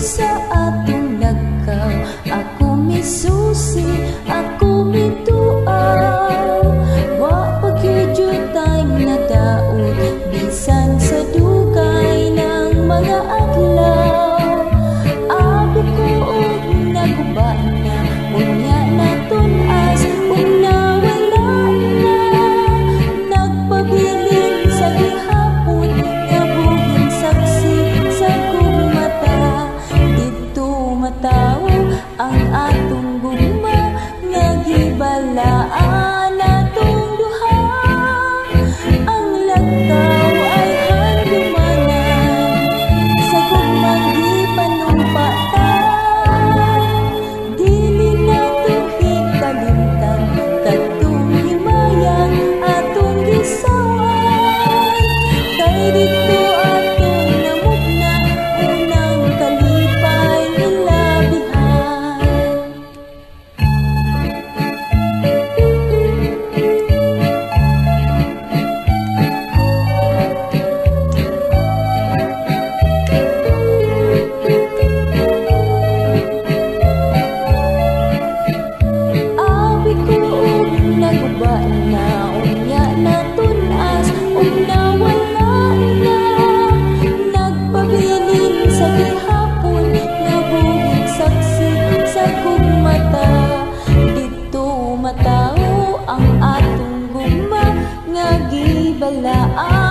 sa akin nagkaw. Ako may susi, ako mataw ang atong gugma nga gibalaan Love.